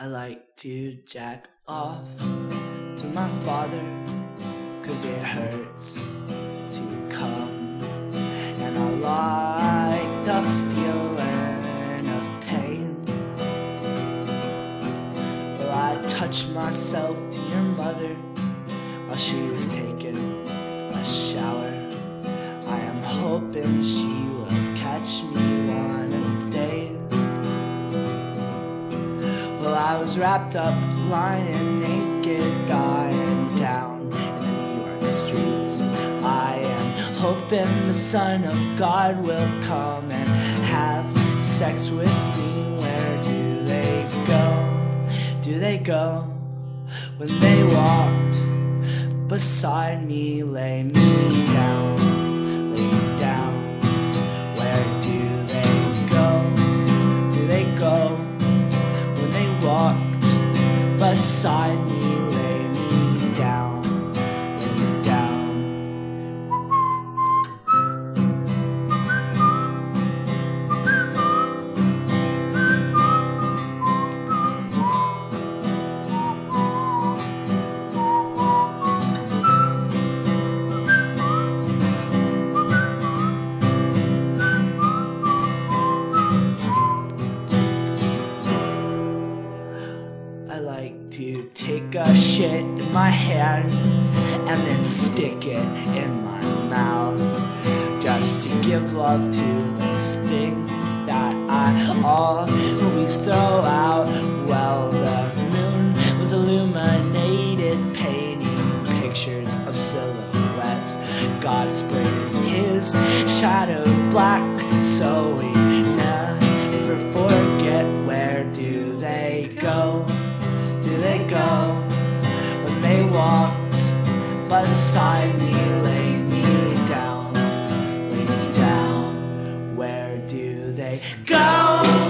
I like to jack off mm. to my father, cause it hurts to come. And I like the feeling of pain. Well, I touched myself to your mother while she was taking a shower. I am hoping she I was wrapped up, lying naked, dying down in the New York streets. I am hoping the Son of God will come and have sex with me. Where do they go? Do they go when they walked beside me? Lay me down, beside I like to take a shit in my hand and then stick it in my mouth just to give love to those things that I always throw out. Well, the moon was illuminated, painting pictures of silhouettes. God sprayed his shadow black, so we beside me, lay me down, lay me down? Where do they go?